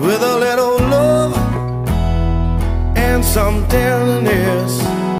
with a little love and some tenderness.